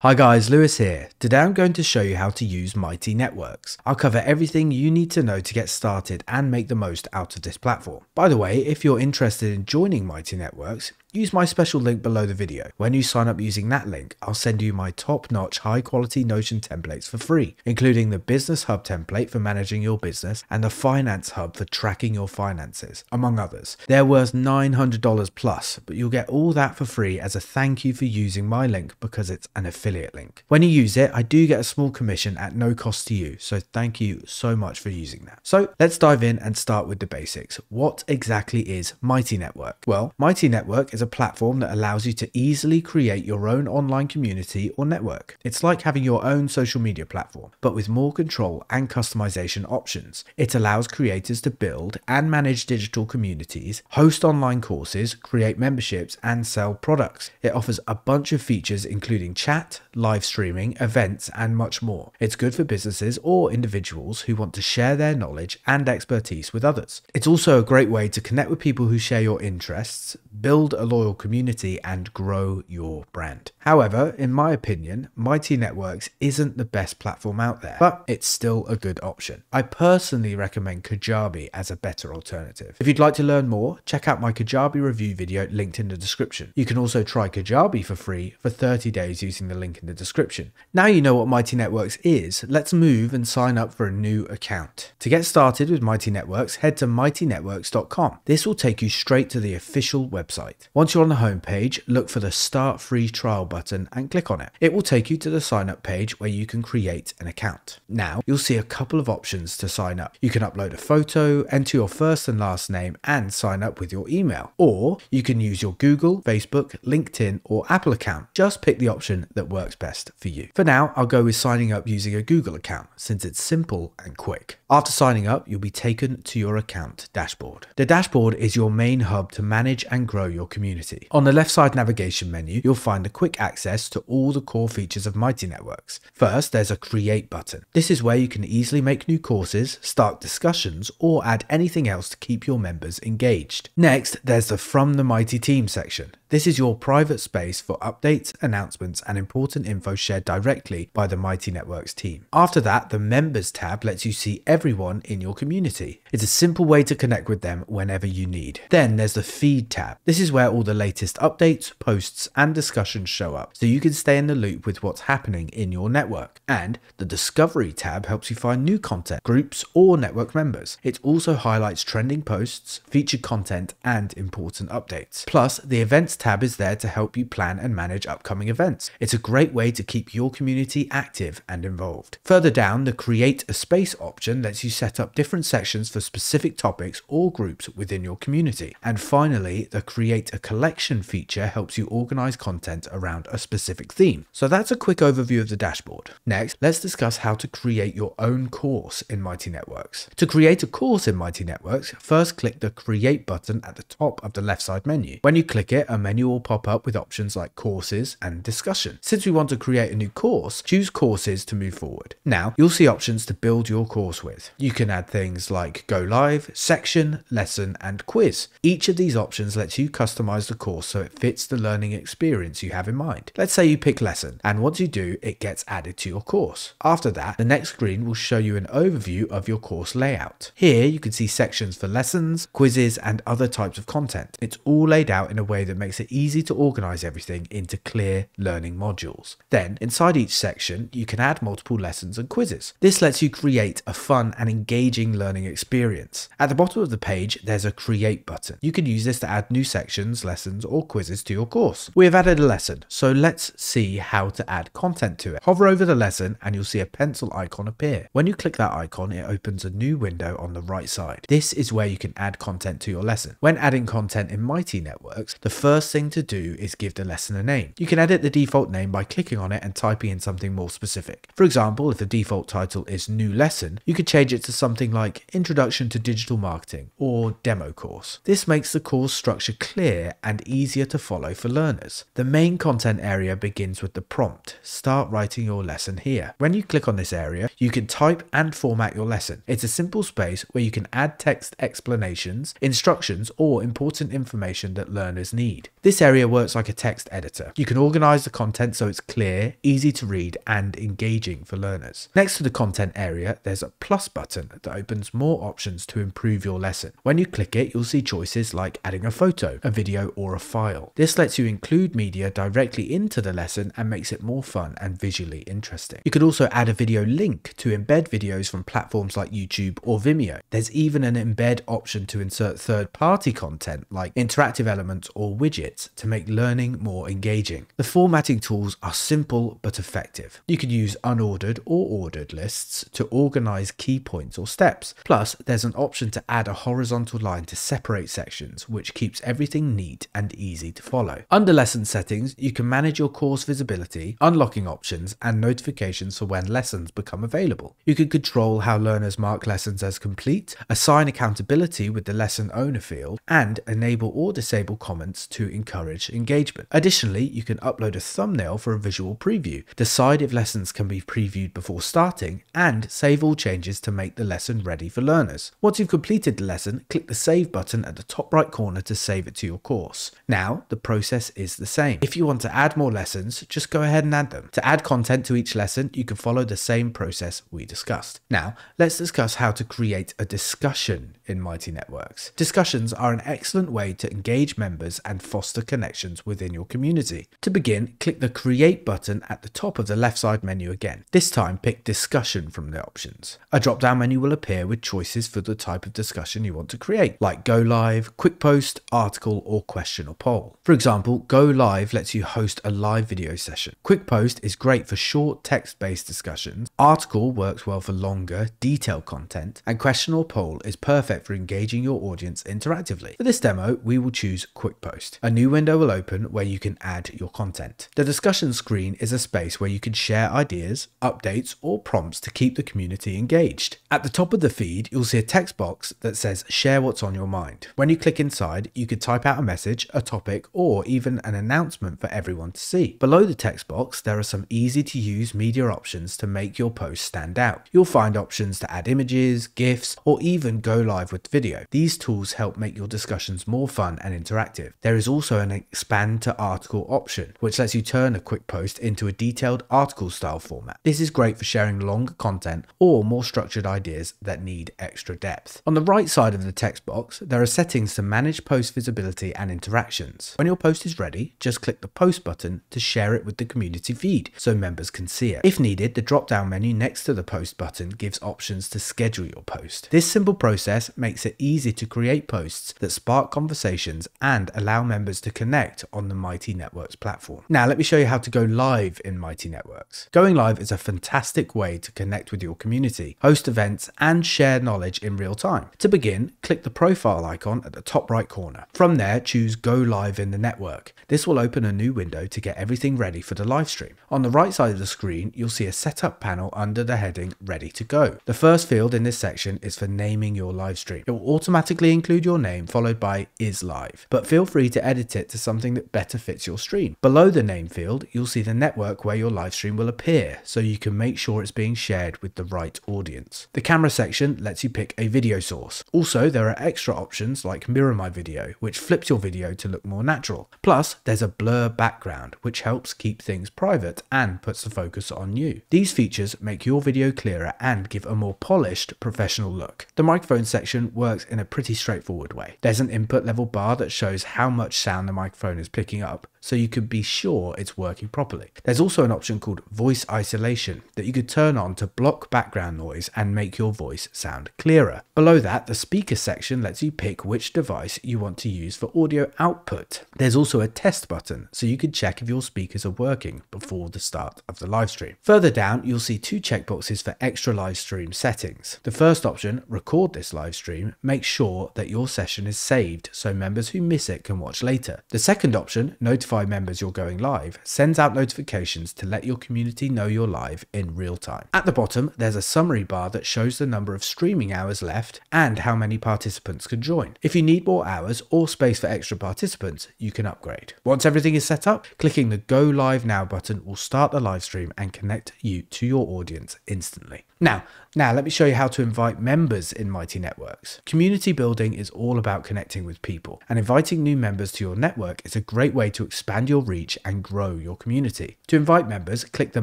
Hi guys, Lewis here. Today I'm going to show you how to use Mighty Networks. I'll cover everything you need to know to get started and make the most out of this platform. By the way, if you're interested in joining Mighty Networks, use my special link below the video. When you sign up using that link, I'll send you my top-notch high-quality Notion templates for free, including the Business Hub template for managing your business and the Finance Hub for tracking your finances, among others. They're worth $900 plus, but you'll get all that for free as a thank you for using my link because it's an affiliate link. When you use it, I do get a small commission at no cost to you, so thank you so much for using that. So let's dive in and start with the basics. What exactly is Mighty Network? Well, Mighty Network is a platform that allows you to easily create your own online community or network. It's like having your own social media platform, but with more control and customization options. It allows creators to build and manage digital communities, host online courses, create memberships, and sell products. It offers a bunch of features including chat, live streaming, events, and much more. It's good for businesses or individuals who want to share their knowledge and expertise with others. It's also a great way to connect with people who share your interests, build a loyal community, and grow your brand. However, in my opinion, Mighty Networks isn't the best platform out there, but it's still a good option. I personally recommend Kajabi as a better alternative. If you'd like to learn more, check out my Kajabi review video linked in the description. You can also try Kajabi for free for 30 days using the link in the description. Now you know what Mighty Networks is, let's move and sign up for a new account. To get started with Mighty Networks, head to mightynetworks.com. This will take you straight to the official website. Once you're on the homepage, look for the Start Free Trial button and click on it. It will take you to the sign up page where you can create an account. Now, you'll see a couple of options to sign up. You can upload a photo, enter your first and last name, and sign up with your email. Or you can use your Google, Facebook, LinkedIn, or Apple account. Just pick the option that works best for you. For now, I'll go with signing up using a Google account since it's simple and quick. After signing up, you'll be taken to your account dashboard. The dashboard is your main hub to manage and grow your community. On the left side navigation menu, you'll find the quick access to all the core features of Mighty Networks. First, there's a create button. This is where you can easily make new courses, start discussions, or add anything else to keep your members engaged. Next, there's the From the Mighty Team section. This is your private space for updates, announcements, and important info shared directly by the Mighty Networks team. After that, the Members tab lets you see everyone in your community. It's a simple way to connect with them whenever you need. Then there's the Feed tab. This is where all the latest updates, posts, and discussions show up, so you can stay in the loop with what's happening in your network. And the Discovery tab helps you find new content, groups, or network members. It also highlights trending posts, featured content, and important updates. Plus, the Events tab is there to help you plan and manage upcoming events. It's a great way to keep your community active and involved. Further down, the Create a Space option lets you set up different sections for specific topics or groups within your community. And finally, the Create a Collection feature helps you organize content around a specific theme. So that's a quick overview of the dashboard. Next, let's discuss how to create your own course in Mighty Networks. To create a course in Mighty Networks, first click the Create button at the top of the left side menu. When you click it, a menu will pop up with options like courses and discussion. Since we want to create a new course, choose courses to move forward. Now, you'll see options to build your course with. You can add things like go live, section, lesson, and quiz. Each of these options lets you customize the course so it fits the learning experience you have in mind. Let's say you pick lesson, and once you do, it gets added to your course. After that, the next screen will show you an overview of your course layout. Here, you can see sections for lessons, quizzes, and other types of content. It's all laid out in a way that makes it easy to organize everything into clear learning modules. Then, inside each section, you can add multiple lessons and quizzes. This lets you create a fun and engaging learning experience. At the bottom of the page, there's a create button. You can use this to add new sections, lessons, or quizzes to your course. We have added a lesson, so let's see how to add content to it. Hover over the lesson and you'll see a pencil icon appear. When you click that icon, it opens a new window on the right side. This is where you can add content to your lesson. When adding content in Mighty Networks, the first thing to do is give the lesson a name. You can edit the default name by clicking on it and typing in something more specific. For example, if the default title is New Lesson, you could change it to something like Introduction to Digital Marketing or Demo Course. This makes the course structure clear and easier to follow for learners. The main content area begins with the prompt. Start writing your lesson here. When you click on this area, you can type and format your lesson. It's a simple space where you can add text explanations, instructions, or important information that learners need. This area works like a text editor. You can organize the content so it's clear, easy to read, and engaging for learners. Next to the content area, there's a plus button that opens more options to improve your lesson. When you click it, you'll see choices like adding a photo, a video, or a file. This lets you include media directly into the lesson and makes it more fun and visually interesting. You could also add a video link to embed videos from platforms like YouTube or Vimeo. There's even an embed option to insert third-party content like interactive elements or widgets to make learning more engaging. The formatting tools are simple but effective. You can use unordered or ordered lists to organize key points or steps. Plus, there's an option to add a horizontal line to separate sections, which keeps everything neat and easy to follow. Under lesson settings, you can manage your course visibility, unlocking options, and notifications for when lessons become available. You can control how learners mark lessons as complete, assign accountability with the lesson owner field, and enable or disable comments to encourage engagement. Additionally, you can upload a thumbnail for a visual preview, decide if lessons can be previewed before starting, and save all changes to make the lesson ready for learners. Once you've completed the lesson, click the Save button at the top right corner to save it to your course. Now, the process is the same. If you want to add more lessons, just go ahead and add them. To add content to each lesson, you can follow the same process we discussed. Now, let's discuss how to create a discussion in Mighty Networks. Discussions are an excellent way to engage members and foster connections within your community. To begin, click the Create button at the top of the left side menu again. This time, pick Discussion from the options. A drop down menu will appear with choices for the type of discussion you want to create, like Go Live, Quick Post, Article, or Question or Poll. For example, Go Live lets you host a live video session. Quick Post is great for short text based discussions. Article works well for longer, detailed content, and Question or Poll is perfect for engaging your audience interactively. For this demo, we will choose Quick Post. A new window will open where you can add your content. The discussion screen is a space where you can share ideas, updates, or prompts to keep the community engaged. At the top of the feed, you'll see a text box that says share what's on your mind. When you click inside, you could type out a message, a topic, or even an announcement for everyone to see. Below the text box, there are some easy to use media options to make your post stand out. You'll find options to add images, GIFs, or even go live with video. These tools help make your discussions more fun and interactive. There is also an expand to article option, which lets you turn a quick post into a detailed article style format. This is great for sharing longer content or more structured ideas that need extra depth. On the right side of the text box, there are settings to manage post visibility and interactions. When your post is ready, just click the post button to share it with the community feed so members can see it. If needed, the drop down menu next to the post button gives options to schedule your post. This simple process makes it easy to create posts that spark conversations and allow members to connect on the Mighty Networks platform. Now, let me show you how to go live in Mighty Networks. Going live is a fantastic way to connect with your community, host events, and share knowledge in real time. To begin, click the profile icon at the top right corner. From there, choose Go Live in the network. This will open a new window to get everything ready for the live stream. On the right side of the screen, you'll see a setup panel under the heading Ready to Go. The first field in this section is for naming your live stream. It will automatically include your name followed by is live, but feel free to edit it to something that better fits your stream. Below the name field, you'll see the network where your live stream will appear, so you can make sure it's being shared with the right audience. The camera section lets you pick a video source. Also, there are extra options like Mirror My Video, which flips your video to look more natural. Plus, there's a blur background, which helps keep things private and puts the focus on you. These features make your video clearer and give a more polished, professional look. The microphone section works in a pretty straightforward way. There's an input level bar that shows how much sound the microphone is picking up, so you can be sure it's working properly. There's also an option called voice isolation that you could turn on to block background noise and make your voice sound clearer. Below that, the speaker section lets you pick which device you want to use for audio output. There's also a test button, so you can check if your speakers are working before the start of the live stream. Further down, you'll see two checkboxes for extra live stream settings. The first option, record this live stream, makes sure that your session is saved so members who miss it can watch later. The second option, notify members you're going live sends out notifications to let your community know you're live in real time. At the bottom, there's a summary bar that shows the number of streaming hours left and how many participants can join. If you need more hours or space for extra participants, you can upgrade. Once everything is set up, clicking the Go Live Now button will start the live stream and connect you to your audience instantly. Now, now let me show you how to invite members in Mighty Networks. Community building is all about connecting with people, and inviting new members to your network is a great way to expand your reach and grow your community. To invite members, click the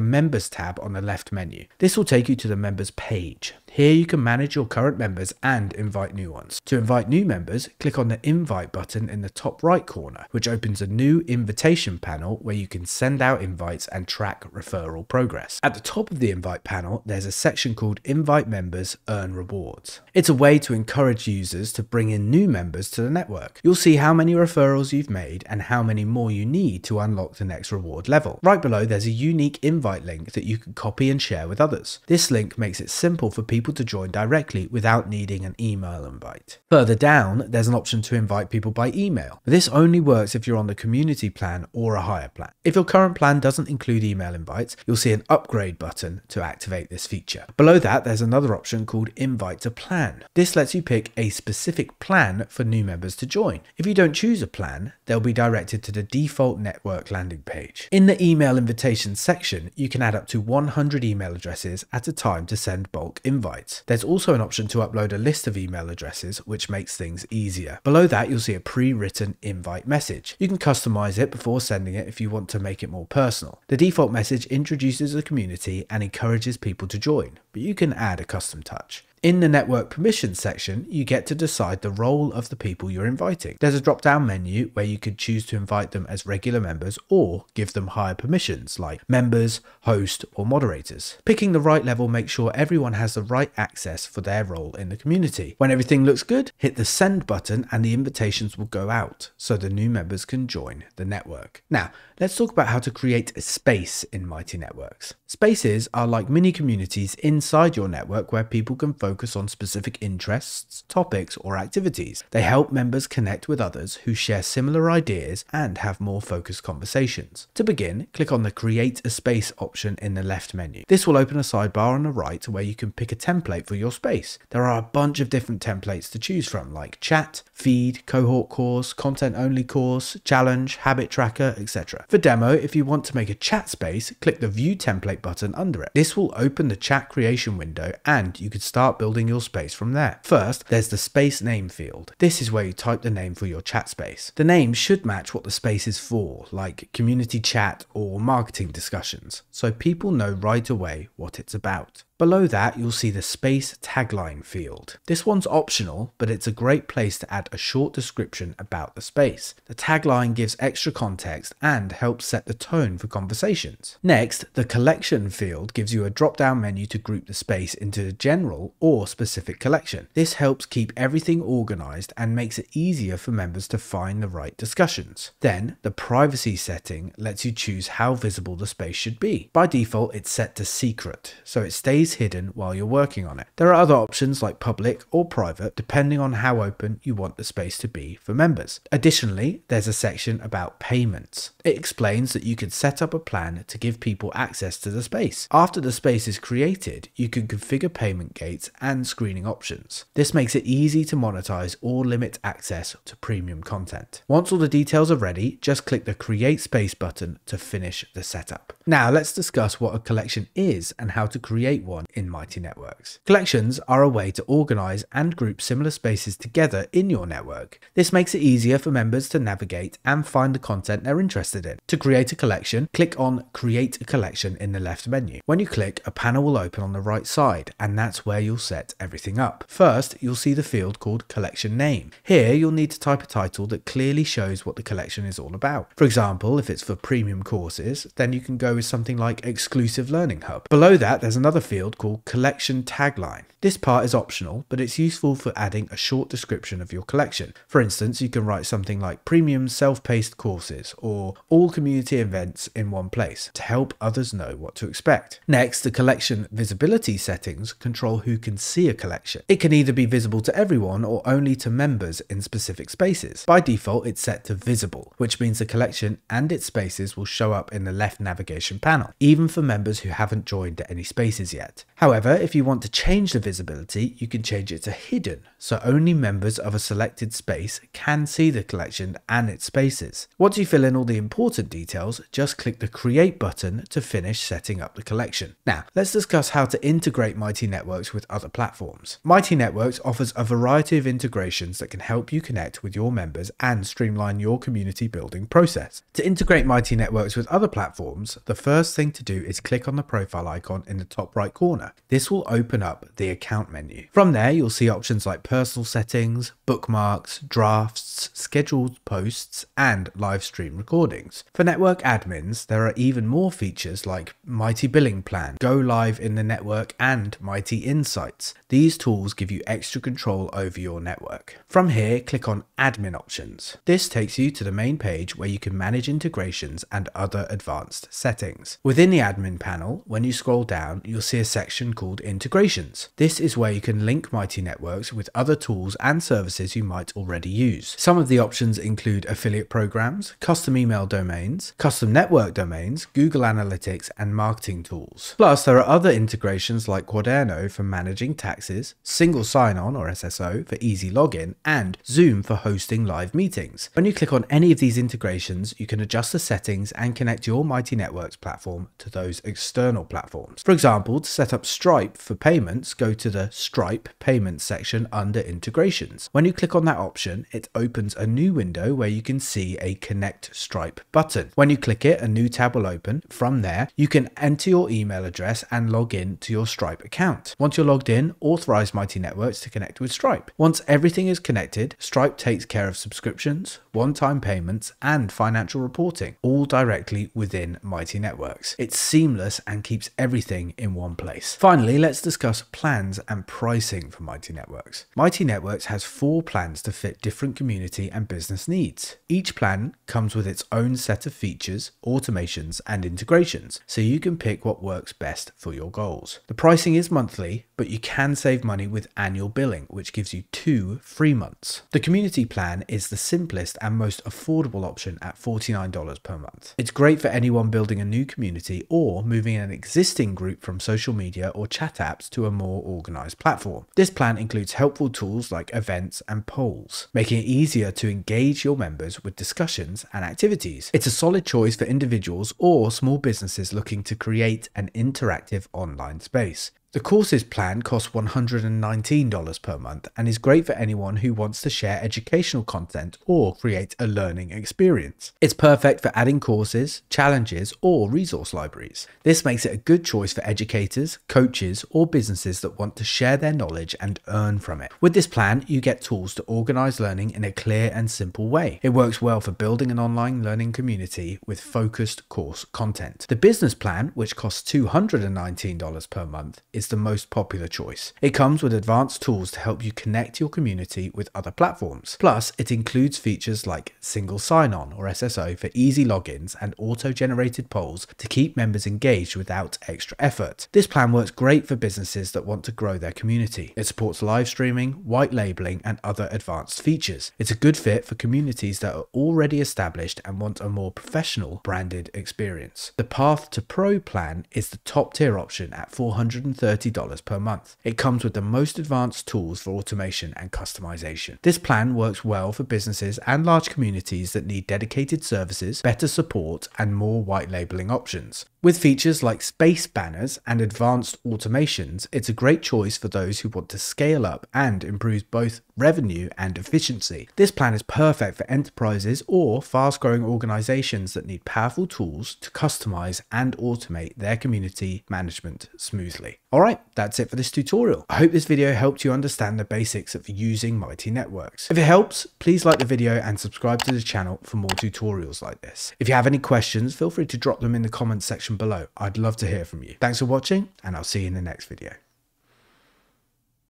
Members tab on the left menu. This will take you to the members page. Here you can manage your current members and invite new ones. To invite new members, click on the invite button in the top right corner, which opens a new invitation panel where you can send out invites and track referral progress. At the top of the invite panel, there's a section called invite members earn rewards. It's a way to encourage users to bring in new members to the network. You'll see how many referrals you've made and how many more you need to unlock the next reward level. Right below, there's a unique invite link that you can copy and share with others. This link makes it simple for people people to join directly without needing an email invite. Further down, there's an option to invite people by email. This only works if you're on the community plan or a higher plan. If your current plan doesn't include email invites, you'll see an upgrade button to activate this feature. Below that, there's another option called invite to plan. This lets you pick a specific plan for new members to join. If you don't choose a plan, they'll be directed to the default network landing page. In the email invitation section, you can add up to 100 email addresses at a time to send bulk invites There's also an option to upload a list of email addresses, which makes things easier. Below that, you'll see a pre-written invite message. You can customize it before sending it if you want to make it more personal. The default message introduces the community and encourages people to join, but you can add a custom touch. In the network permissions section, you get to decide the role of the people you're inviting. There's a drop down menu where you could choose to invite them as regular members or give them higher permissions like members, host, or moderators. Picking the right level makes sure everyone has the right access for their role in the community. When everything looks good, hit the send button and the invitations will go out so the new members can join the network. Now, let's talk about how to create a space in Mighty Networks. Spaces are like mini communities inside your network where people can focus focus on specific interests, topics, or activities. They help members connect with others who share similar ideas and have more focused conversations. To begin, click on the Create a Space option in the left menu. This will open a sidebar on the right where you can pick a template for your space. There are a bunch of different templates to choose from like chat, feed, cohort course, content only course, challenge, habit tracker, etc. For demo, if you want to make a chat space, click the View Template button under it. This will open the chat creation window and you could start building your space from there. First, there's the space name field. This is where you type the name for your chat space. The name should match what the space is for, like community chat or marketing discussions, so people know right away what it's about. Below that, you'll see the space tagline field. This one's optional, but it's a great place to add a short description about the space. The tagline gives extra context and helps set the tone for conversations. Next, the collection field gives you a drop-down menu to group the space into a general or specific collection. This helps keep everything organized and makes it easier for members to find the right discussions. Then, the privacy setting lets you choose how visible the space should be. By default, it's set to secret, so it stays stays hidden while you're working on it. There are other options like public or private depending on how open you want the space to be for members. Additionally, there's a section about payments. It explains that you can set up a plan to give people access to the space. After the space is created, you can configure payment gates and screening options. This makes it easy to monetize or limit access to premium content. Once all the details are ready, just click the create space button to finish the setup. Now let's discuss what a collection is and how to create one one in Mighty Networks. Collections are a way to organize and group similar spaces together in your network. This makes it easier for members to navigate and find the content they're interested in. To create a collection, click on Create a Collection in the left menu. When you click, a panel will open on the right side, and that's where you'll set everything up. First, you'll see the field called Collection Name. Here, you'll need to type a title that clearly shows what the collection is all about. For example, if it's for premium courses, then you can go with something like Exclusive Learning Hub. Below that, there's another field field called Collection Tagline. This part is optional, but it's useful for adding a short description of your collection. For instance, you can write something like premium self-paced courses or all community events in one place to help others know what to expect. Next, the collection visibility settings control who can see a collection. It can either be visible to everyone or only to members in specific spaces. By default, it's set to visible, which means the collection and its spaces will show up in the left navigation panel, even for members who haven't joined any spaces yet. However, if you want to change the visibility, you can change it to hidden, so only members of a selected space can see the collection and its spaces. Once you fill in all the important details, just click the Create button to finish setting up the collection. Now, let's discuss how to integrate Mighty Networks with other platforms. Mighty Networks offers a variety of integrations that can help you connect with your members and streamline your community building process. To integrate Mighty Networks with other platforms, the first thing to do is click on the profile icon in the top right corner. This will open up the account menu. From there, you'll see options like personal settings, bookmarks, drafts, scheduled posts, and live stream recordings. For network admins, there are even more features like Mighty Billing Plan, Go Live in the network, and Mighty Insights. These tools give you extra control over your network. From here, click on Admin Options. This takes you to the main page where you can manage integrations and other advanced settings. Within the admin panel, when you scroll down, you'll see a section called Integrations. This is where you can link Mighty Networks with other tools and services you might already use. Some of the options include affiliate programs, custom email domains, custom network domains, Google Analytics, and marketing tools. Plus, there are other integrations like Quaderno for managing taxes, Single Sign-On or SSO for easy login, and Zoom for hosting live meetings. When you click on any of these integrations, you can adjust the settings and connect your Mighty Networks platform to those external platforms. For example, to set up Stripe for payments, go to the Stripe Payments section under Integrations. When you click on that option, it opens a new window where you can see a Connect Stripe button. When you click it, a new tab will open. From there, you can enter your email address and log in to your Stripe account. Once you're logged in, authorize Mighty Networks to connect with Stripe. Once everything is connected, Stripe takes care of subscriptions, one-time payments, and financial reporting, all directly within Mighty Networks. It's seamless and keeps everything in one place. Finally, let's discuss plans and pricing for Mighty Networks. Mighty Networks has four plans to fit different community and business needs. Each plan comes with its own set of features, automations, and integrations, so you can pick what works best for your goals. The pricing is monthly, but you can save money with annual billing, which gives you two free months. The community plan is the simplest and most affordable option at $49 per month. It's great for anyone building a new community or moving an existing group from social media or chat apps to a more organized platform. This plan includes helpful tools like events and polls, making it easier to engage your members with discussions and activities. It's a solid choice for individuals or small businesses looking to create an interactive online space. The courses plan costs $119 per month and is great for anyone who wants to share educational content or create a learning experience. It's perfect for adding courses, challenges, or resource libraries. This makes it a good choice for educators, coaches, or businesses that want to share their knowledge and earn from it. With this plan, you get tools to organize learning in a clear and simple way. It works well for building an online learning community with focused course content. The business plan, which costs $219 per month, is the most popular choice. It comes with advanced tools to help you connect your community with other platforms. Plus, it includes features like single sign-on or SSO for easy logins and auto-generated polls to keep members engaged without extra effort. This plan works great for businesses that want to grow their community. It supports live streaming, white labeling, and other advanced features. It's a good fit for communities that are already established and want a more professional branded experience. The Path to Pro plan is the top tier option at 430 $30 per month. It comes with the most advanced tools for automation and customization. This plan works well for businesses and large communities that need dedicated services, better support, and more white labeling options. With features like space banners and advanced automations, it's a great choice for those who want to scale up and improve both revenue, and efficiency. This plan is perfect for enterprises or fast growing organizations that need powerful tools to customize and automate their community management smoothly. Alright, that's it for this tutorial. I hope this video helped you understand the basics of using Mighty Networks. If it helps, please like the video and subscribe to the channel for more tutorials like this. If you have any questions, feel free to drop them in the comments section below. I'd love to hear from you. Thanks for watching and I'll see you in the next video.